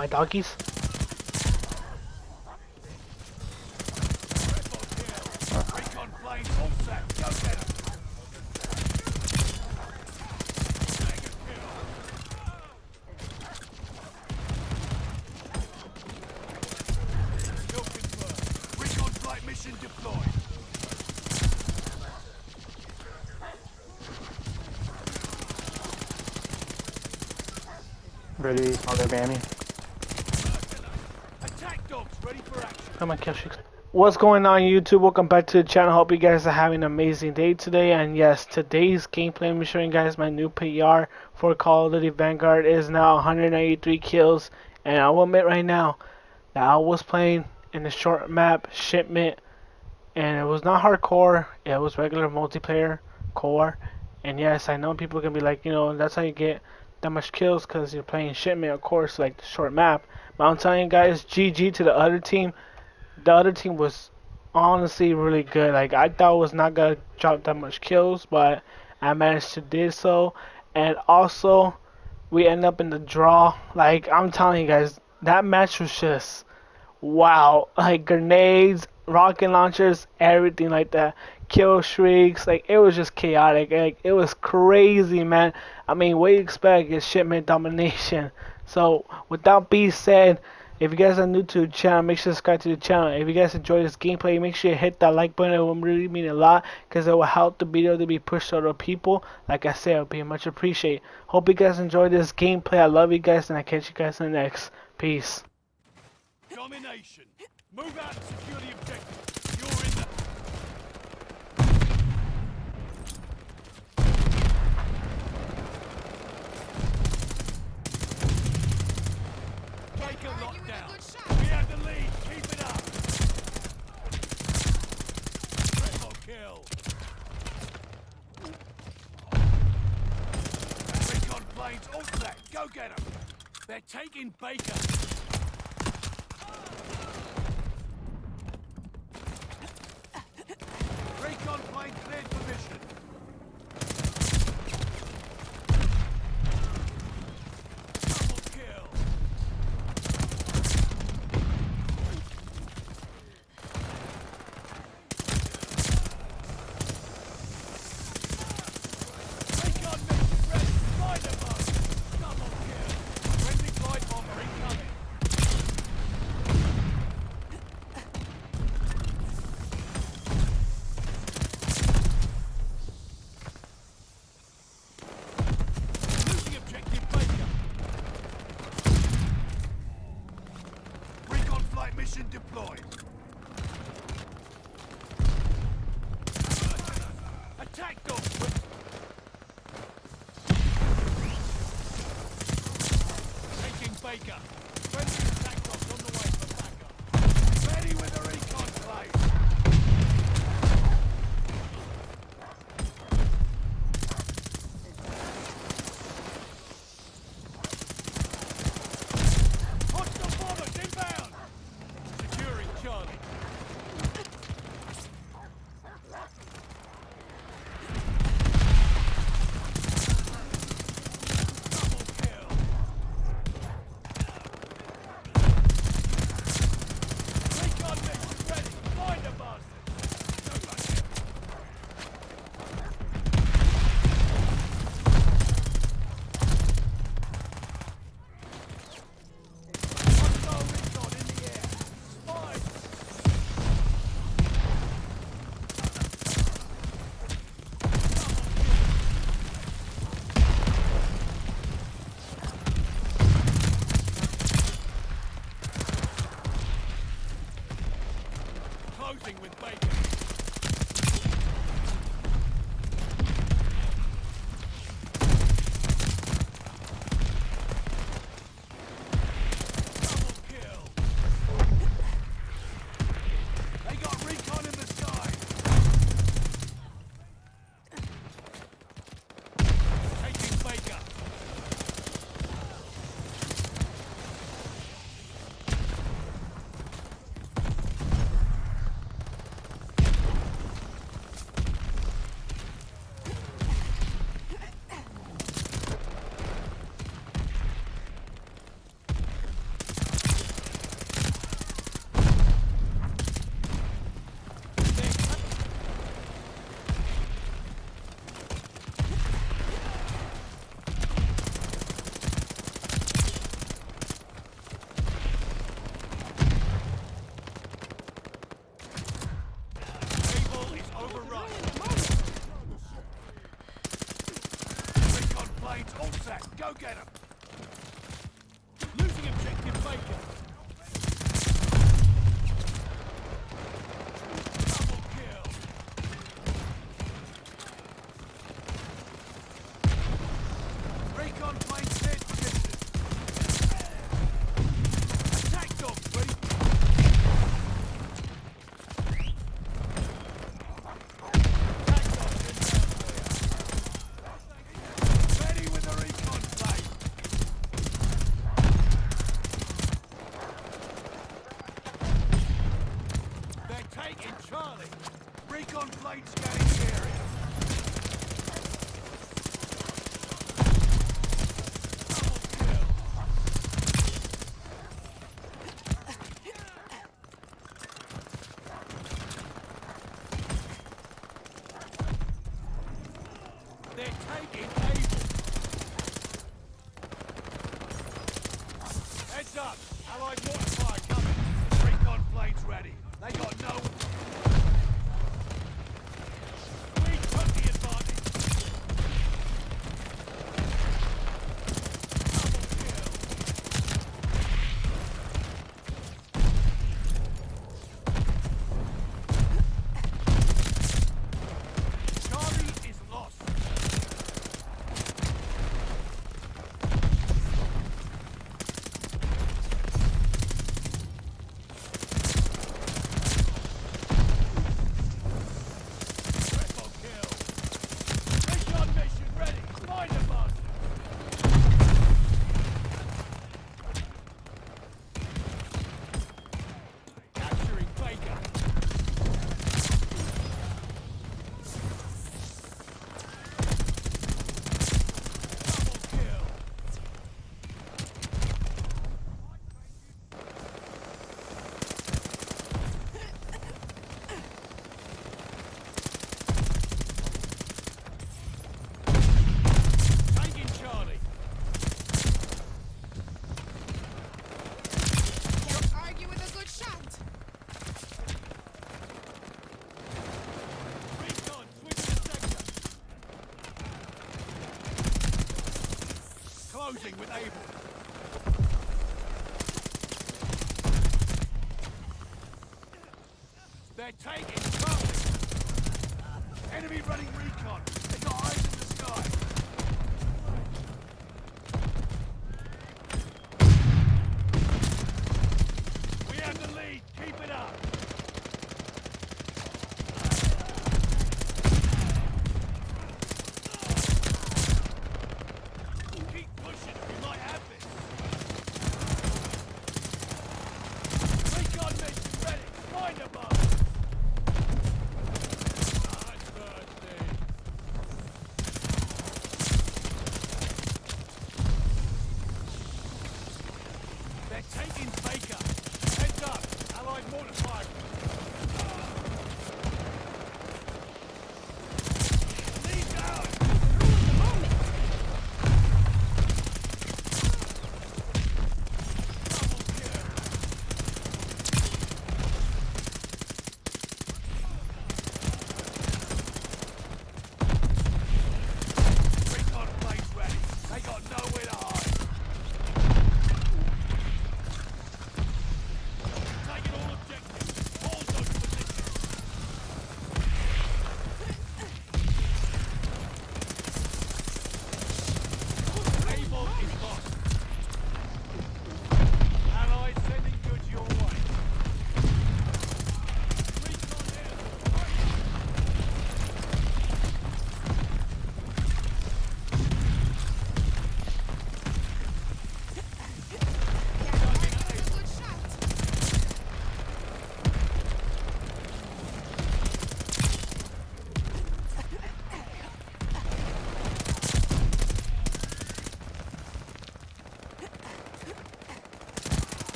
my planes all. Go get 'em. Kill confirmed. Recon flight mission deployed. Ready on their Bammy. Attack dogs ready for action. What's going on YouTube? Welcome back to the channel. Hope you guys are having an amazing day today. And yes, today's gameplay, I'm showing you guys my new PR for Call of Duty Vanguard is now 193 kills. And I will admit right now that I was playing in the short map shipment and it was not hardcore, it was regular multiplayer core. And yes, I know people can be like, you know, that's how you get that much kills because you're playing shipment, of course, like the short map. But I'm telling you guys, GG to the other team. The other team was honestly really good. Like I thought was not gonna drop that much kills, but I managed to do so. And also, we end up in the draw. Like I'm telling you guys, that match was just wow. Like grenades, rocket launchers, everything like that. Kill shrieks, like it was just chaotic. Like it was crazy, man. I mean, what you expect is shipment domination. So, with that being said, if you guys are new to the channel, make sure to subscribe to the channel. If you guys enjoy this gameplay, make sure you hit that like button. It will really mean a lot because it will help the video to be pushed to other people. Like I said, it will be much appreciated. Hope you guys enjoy this gameplay. I love you guys, and I catch you guys in the next. Peace. Domination. Move out and secure the objective. You're in the... Baker locked down. We have the lead. Keep it up. Triple kill. Recon planes all set. Go get them. They're taking Baker. Recon plane cleared for mission. Double kill. Recon mission ready. Spider mode. Double kill. Friendly glide bomber incoming. Losing objective Baker. Recon flight mission deployed. Attack dog. Taking Baker. Get him! with Abel. They're taking cover! Enemy running recon! They got eyes in the sky!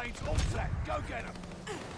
Planes all set. Go get them.